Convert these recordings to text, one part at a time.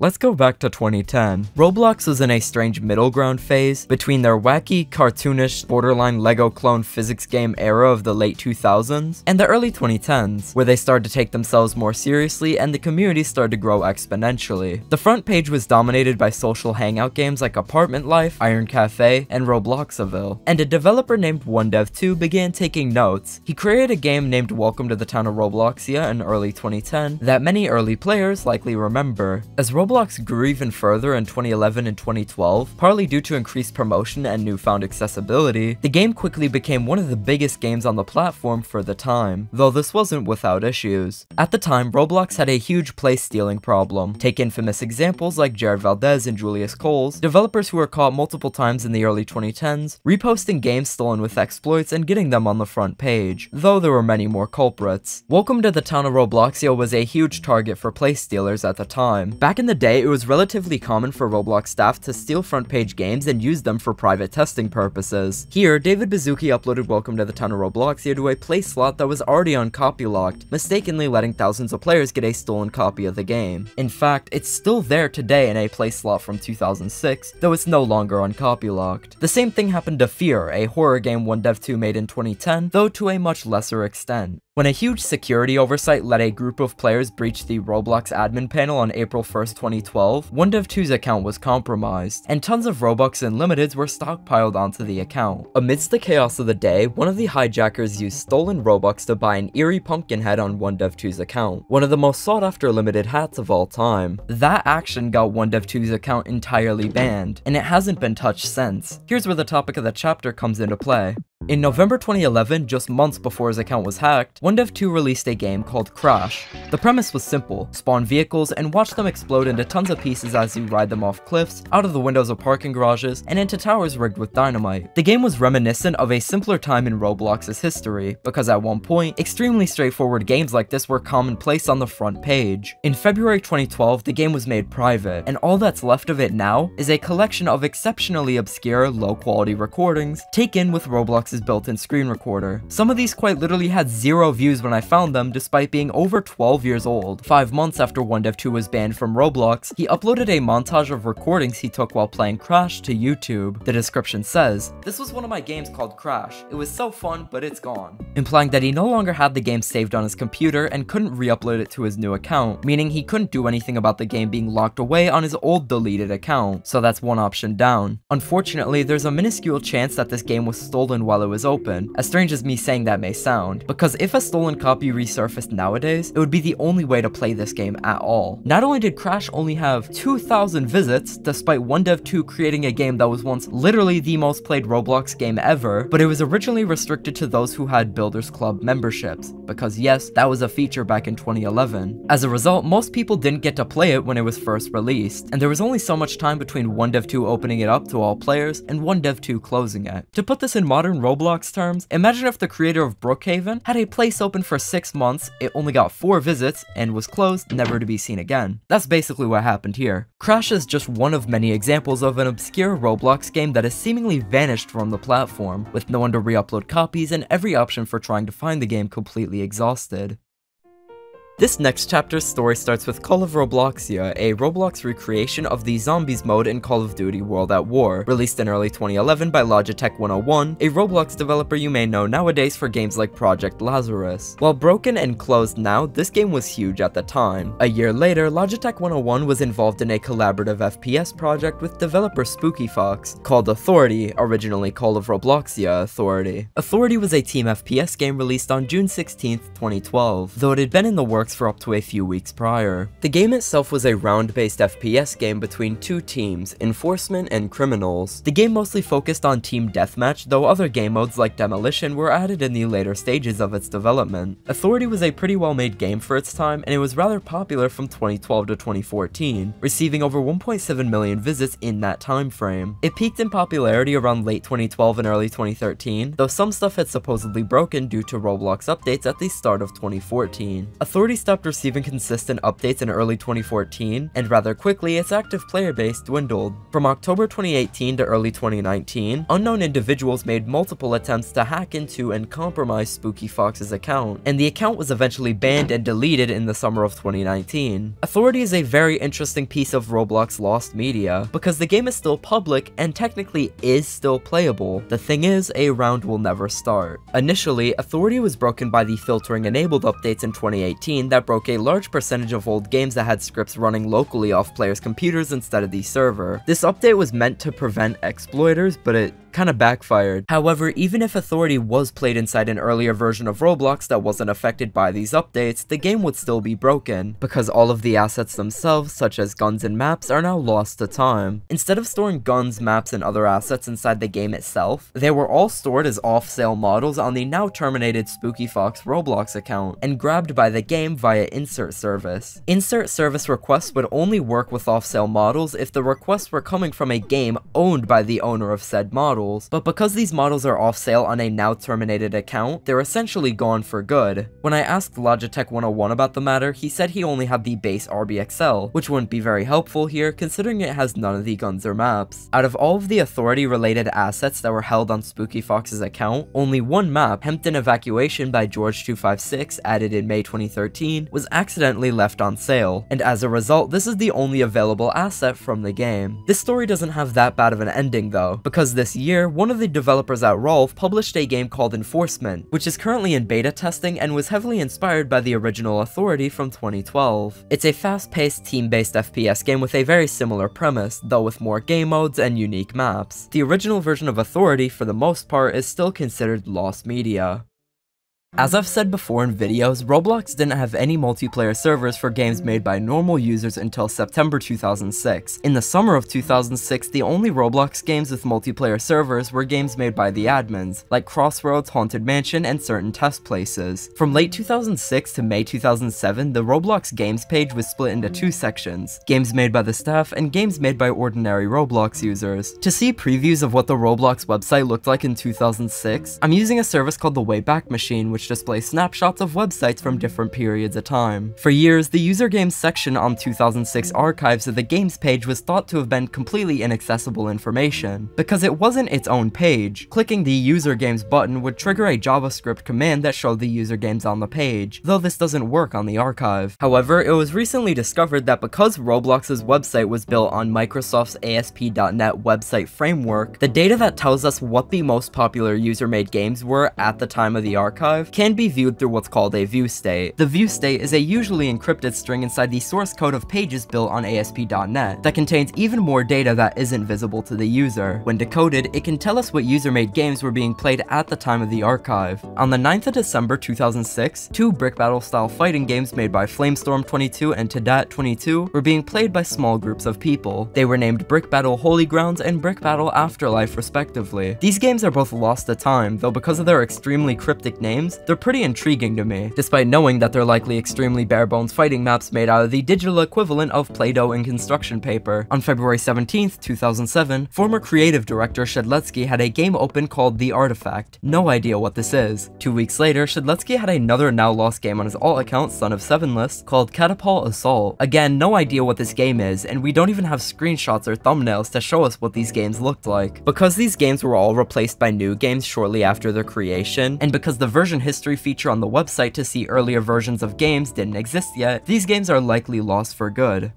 Let's go back to 2010. Roblox was in a strange middle ground phase between their wacky, cartoonish, borderline Lego clone physics game era of the late 2000s and the early 2010s, where they started to take themselves more seriously and the community started to grow exponentially. The front page was dominated by social hangout games like Apartment Life, Iron Cafe, and Robloxaville, and a developer named 1dev2 began taking notes. He created a game named Welcome to the Town of Robloxia in early 2010 that many early players likely remember. As Roblox Roblox grew even further in 2011 and 2012, partly due to increased promotion and newfound accessibility, the game quickly became one of the biggest games on the platform for the time, though this wasn't without issues. At the time, Roblox had a huge place stealing problem. Take infamous examples like Jared Valdez and Julius Coles, developers who were caught multiple times in the early 2010s, reposting games stolen with exploits and getting them on the front page, though there were many more culprits. Welcome to the Town of Robloxia was a huge target for place stealers at the time. Back in the day, it was relatively common for Roblox staff to steal front page games and use them for private testing purposes. Here, David Baszucki uploaded Welcome to the Town of Robloxia to a play slot that was already on copy locked, mistakenly letting thousands of players get a stolen copy of the game. In fact, it's still there today in a play slot from 2006, though it's no longer on copy locked. The same thing happened to Fear, a horror game 1dev2 made in 2010, though to a much lesser extent. When a huge security oversight let a group of players breach the Roblox admin panel on April 1st, 2012, 1dev2's account was compromised, and tons of Robux and limiteds were stockpiled onto the account. Amidst the chaos of the day, one of the hijackers used stolen Robux to buy an eerie pumpkin head on 1dev2's account, one of the most sought after limited hats of all time. That action got 1dev2's account entirely banned, and it hasn't been touched since. Here's where the topic of the chapter comes into play. In November 2011, just months before his account was hacked, 1dev2 released a game called Crash. The premise was simple, spawn vehicles and watch them explode into tons of pieces as you ride them off cliffs, out of the windows of parking garages, and into towers rigged with dynamite. The game was reminiscent of a simpler time in Roblox's history, because at one point, extremely straightforward games like this were commonplace on the front page. In February 2012, the game was made private, and all that's left of it now is a collection of exceptionally obscure, low-quality recordings taken with Roblox's built-in screen recorder. Some of these quite literally had zero views when I found them despite being over 12 years old. Five months after 1dev2 was banned from Roblox, he uploaded a montage of recordings he took while playing Crash to YouTube. The description says, This was one of my games called Crash. It was so fun, but it's gone. Implying that he no longer had the game saved on his computer and couldn't re-upload it to his new account, meaning he couldn't do anything about the game being locked away on his old deleted account. So that's one option down. Unfortunately, there's a minuscule chance that this game was stolen while it was open, as strange as me saying that may sound, because if a stolen copy resurfaced nowadays, it would be the only way to play this game at all. Not only did Crash only have 2,000 visits, despite 1dev2 creating a game that was once literally the most played Roblox game ever, but it was originally restricted to those who had Builders Club memberships, because yes, that was a feature back in 2011. As a result, most people didn't get to play it when it was first released, and there was only so much time between 1dev2 opening it up to all players and 1dev2 closing it. To put this in modern Roblox Roblox terms, imagine if the creator of Brookhaven had a place open for 6 months, it only got 4 visits, and was closed, never to be seen again. That's basically what happened here. Crash is just one of many examples of an obscure Roblox game that has seemingly vanished from the platform, with no one to re-upload copies and every option for trying to find the game completely exhausted. This next chapter's story starts with Call of Robloxia, a Roblox recreation of the Zombies mode in Call of Duty World at War, released in early 2011 by Logitech 101, a Roblox developer you may know nowadays for games like Project Lazarus. While broken and closed now, this game was huge at the time. A year later, Logitech 101 was involved in a collaborative FPS project with developer Spooky Fox, called Authority, originally Call of Robloxia Authority. Authority was a team FPS game released on June 16, 2012, though it had been in the works for up to a few weeks prior. The game itself was a round-based FPS game between two teams, Enforcement and Criminals. The game mostly focused on team deathmatch, though other game modes like Demolition were added in the later stages of its development. Authority was a pretty well-made game for its time, and it was rather popular from 2012 to 2014, receiving over 1.7 million visits in that time frame. It peaked in popularity around late 2012 and early 2013, though some stuff had supposedly broken due to Roblox updates at the start of 2014. Authority stopped receiving consistent updates in early 2014, and rather quickly its active player base dwindled. From October 2018 to early 2019, unknown individuals made multiple attempts to hack into and compromise Spooky Fox's account, and the account was eventually banned and deleted in the summer of 2019. Authority is a very interesting piece of Roblox lost media, because the game is still public and technically is still playable. The thing is, a round will never start. Initially, Authority was broken by the filtering enabled updates in 2018 that broke a large percentage of old games that had scripts running locally off players' computers instead of the server. This update was meant to prevent exploiters, but it kinda backfired. However, even if Authority was played inside an earlier version of Roblox that wasn't affected by these updates, the game would still be broken, because all of the assets themselves, such as guns and maps, are now lost to time. Instead of storing guns, maps, and other assets inside the game itself, they were all stored as off-sale models on the now terminated Spooky Fox Roblox account, and grabbed by the game via insert service. Insert service requests would only work with off-sale models if the requests were coming from a game owned by the owner of said model, but because these models are off sale on a now terminated account, they're essentially gone for good. When I asked Logitech 101 about the matter, he said he only had the base RBXL, which wouldn't be very helpful here considering it has none of the guns or maps. Out of all of the authority related assets that were held on Spooky Fox's account, only one map, Hempton Evacuation by George256 added in May 2013, was accidentally left on sale, and as a result this is the only available asset from the game. This story doesn't have that bad of an ending though, because this year year, one of the developers at Rolf published a game called Enforcement, which is currently in beta testing and was heavily inspired by the original Authority from 2012. It's a fast-paced, team-based FPS game with a very similar premise, though with more game modes and unique maps. The original version of Authority, for the most part, is still considered lost media. As I've said before in videos, Roblox didn't have any multiplayer servers for games made by normal users until September 2006. In the summer of 2006, the only Roblox games with multiplayer servers were games made by the admins, like Crossroads, Haunted Mansion, and certain test places. From late 2006 to May 2007, the Roblox games page was split into two sections, games made by the staff and games made by ordinary Roblox users. To see previews of what the Roblox website looked like in 2006, I'm using a service called the Wayback Machine, which display snapshots of websites from different periods of time. For years, the user games section on 2006 archives of the games page was thought to have been completely inaccessible information, because it wasn't its own page. Clicking the user games button would trigger a JavaScript command that showed the user games on the page, though this doesn't work on the archive. However, it was recently discovered that because Roblox's website was built on Microsoft's ASP.NET website framework, the data that tells us what the most popular user-made games were at the time of the archive can be viewed through what's called a view state. The view state is a usually encrypted string inside the source code of pages built on ASP.NET that contains even more data that isn't visible to the user. When decoded, it can tell us what user-made games were being played at the time of the archive. On the 9th of December 2006, two Brick Battle style fighting games made by Flamestorm 22 and Tadat 22 were being played by small groups of people. They were named Brick Battle Holy Grounds and Brick Battle Afterlife respectively. These games are both lost to time, though because of their extremely cryptic names, they're pretty intriguing to me, despite knowing that they're likely extremely bare-bones fighting maps made out of the digital equivalent of Play-Doh and construction paper. On February 17, 2007, former creative director Shedletsky had a game open called The Artifact. No idea what this is. Two weeks later, Shedletsky had another now lost game on his alt account, Sonofsevenless, called Catapult Assault. Again, no idea what this game is, and we don't even have screenshots or thumbnails to show us what these games looked like. Because these games were all replaced by new games shortly after their creation, and because the version history feature on the website to see earlier versions of games didn't exist yet, these games are likely lost for good.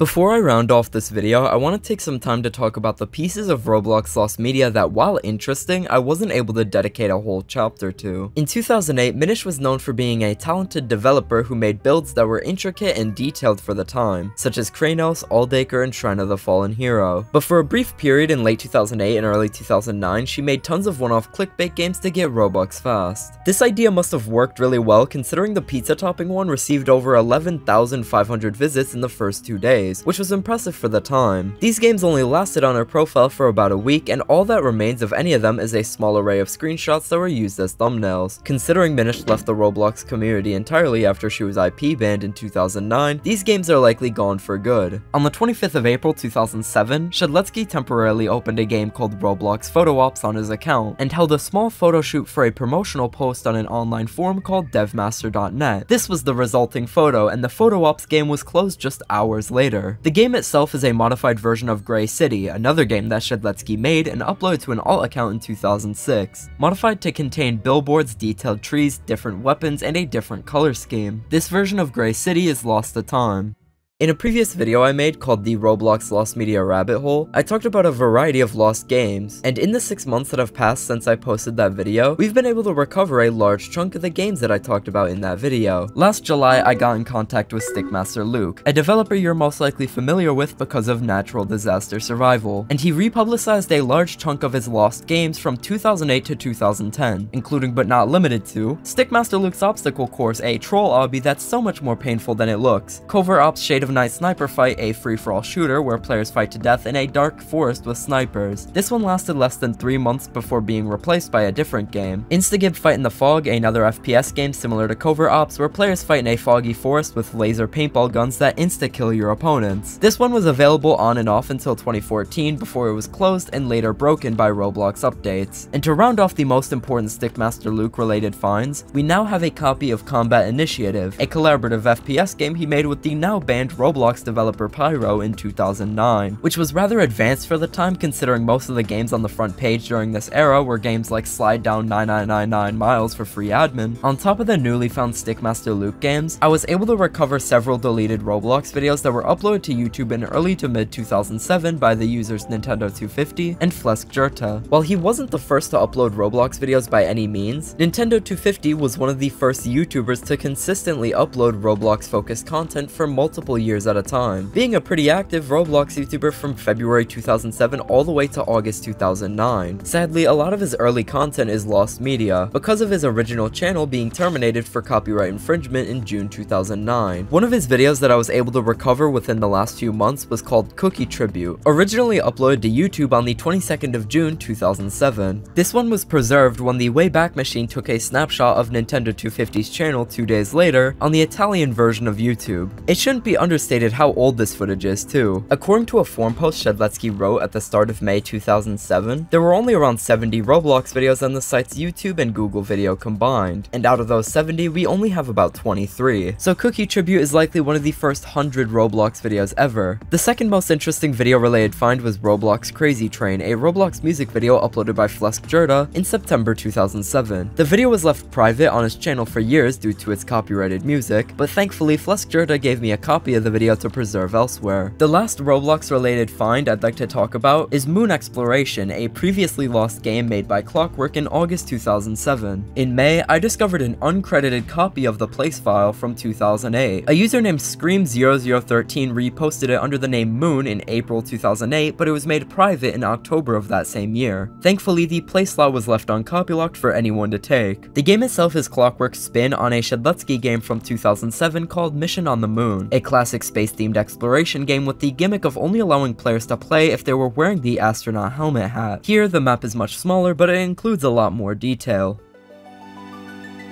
Before I round off this video, I want to take some time to talk about the pieces of Roblox Lost Media that while interesting, I wasn't able to dedicate a whole chapter to. In 2008, Minish was known for being a talented developer who made builds that were intricate and detailed for the time, such as Kranos, Aldaker, and Shrine of the Fallen Hero. But for a brief period in late 2008 and early 2009, she made tons of one-off clickbait games to get Robux fast. This idea must have worked really well considering the pizza topping one received over 11,500 visits in the first two days days, which was impressive for the time. These games only lasted on her profile for about a week, and all that remains of any of them is a small array of screenshots that were used as thumbnails. Considering Minish left the Roblox community entirely after she was IP banned in 2009, these games are likely gone for good. On the 25th of April 2007, Shedletsky temporarily opened a game called Roblox Photo Ops on his account, and held a small photo shoot for a promotional post on an online forum called devmaster.net. This was the resulting photo, and the Photo Ops game was closed just hours later. The game itself is a modified version of Grey City, another game that Shedletsky made and uploaded to an alt account in 2006, modified to contain billboards, detailed trees, different weapons, and a different color scheme. This version of Grey City is lost to time. In a previous video I made called the Roblox Lost Media Rabbit Hole, I talked about a variety of lost games, and in the 6 months that have passed since I posted that video, we've been able to recover a large chunk of the games that I talked about in that video. Last July, I got in contact with Stickmaster Luke, a developer you're most likely familiar with because of Natural Disaster Survival, and he republicized a large chunk of his lost games from 2008 to 2010, including but not limited to, Stickmaster Luke's Obstacle Course, a troll obby that's so much more painful than it looks, Covert Ops Shade of Night Sniper Fight, a free-for-all shooter where players fight to death in a dark forest with snipers. This one lasted less than 3 months before being replaced by a different game. Instagib Fight in the Fog, another FPS game similar to Covert Ops where players fight in a foggy forest with laser paintball guns that insta-kill your opponents. This one was available on and off until 2014 before it was closed and later broken by Roblox updates. And to round off the most important Stickmaster Luke related finds, we now have a copy of Combat Initiative, a collaborative FPS game he made with the now banned Roblox developer Pyro in 2009, which was rather advanced for the time considering most of the games on the front page during this era were games like Slide Down 9999 Miles for free admin. On top of the newly found Stickmaster Luke games, I was able to recover several deleted Roblox videos that were uploaded to YouTube in early to mid 2007 by the users Nintendo250 and Flesk Fleskjerta. While he wasn't the first to upload Roblox videos by any means, Nintendo250 was one of the first YouTubers to consistently upload Roblox focused content for multiple years years at a time, being a pretty active Roblox YouTuber from February 2007 all the way to August 2009. Sadly, a lot of his early content is lost media, because of his original channel being terminated for copyright infringement in June 2009. One of his videos that I was able to recover within the last few months was called Cookie Tribute, originally uploaded to YouTube on the 22nd of June 2007. This one was preserved when the Wayback Machine took a snapshot of Nintendo 250's channel two days later on the Italian version of YouTube. It shouldn't be under understated how old this footage is too. According to a forum post Shedletsky wrote at the start of May 2007, there were only around 70 Roblox videos on the site's YouTube and Google video combined, and out of those 70, we only have about 23. So Cookie Tribute is likely one of the first 100 Roblox videos ever. The second most interesting video related find was Roblox Crazy Train, a Roblox music video uploaded by Fleskjerta in September 2007. The video was left private on his channel for years due to its copyrighted music, but thankfully Fleskjerta gave me a copy of the the video to preserve elsewhere. The last Roblox related find I'd like to talk about is Moon Exploration, a previously lost game made by Clockwork in August 2007. In May, I discovered an uncredited copy of the place file from 2008. A user named Scream0013 reposted it under the name Moon in April 2008, but it was made private in October of that same year. Thankfully, the place file was left uncopylocked for anyone to take. The game itself is Clockwork's spin on a Shedletsky game from 2007 called Mission on the Moon, a classic classic space-themed exploration game with the gimmick of only allowing players to play if they were wearing the astronaut helmet hat. Here, the map is much smaller, but it includes a lot more detail.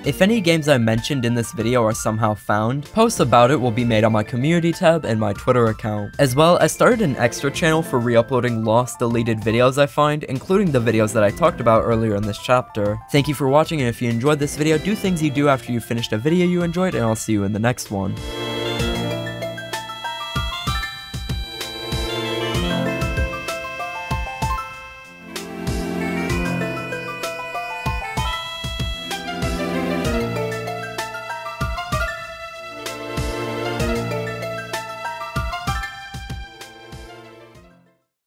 If any games I mentioned in this video are somehow found, posts about it will be made on my community tab and my Twitter account. As well, I started an extra channel for re-uploading lost deleted videos I find, including the videos that I talked about earlier in this chapter. Thank you for watching and if you enjoyed this video, do things you do after you finished a video you enjoyed and I'll see you in the next one.